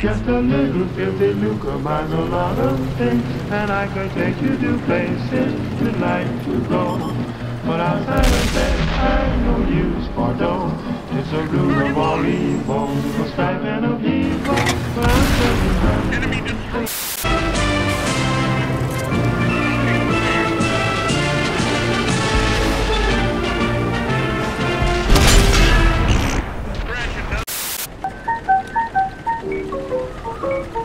Just a little filthy lucre buys a lot of things, and I could take you to places you'd like to go. But outside of that, I've no use for dough. It's a root of all evil, a strife and of evil. But I'm Enemy destroyed.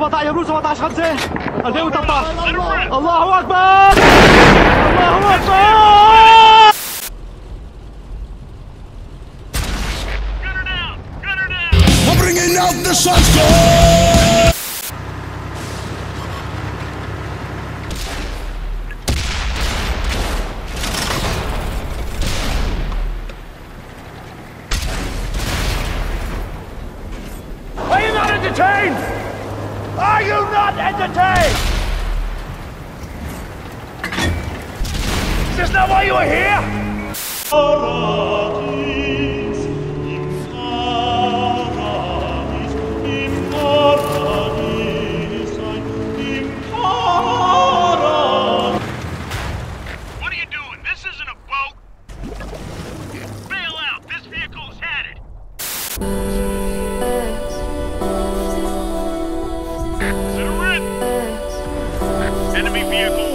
I'm 17 5 2013 الله اكبر الله اكبر bringing out the sun's! Is that why you are here? What are you doing? This isn't a boat. This vehicle is. Enemy vehicle.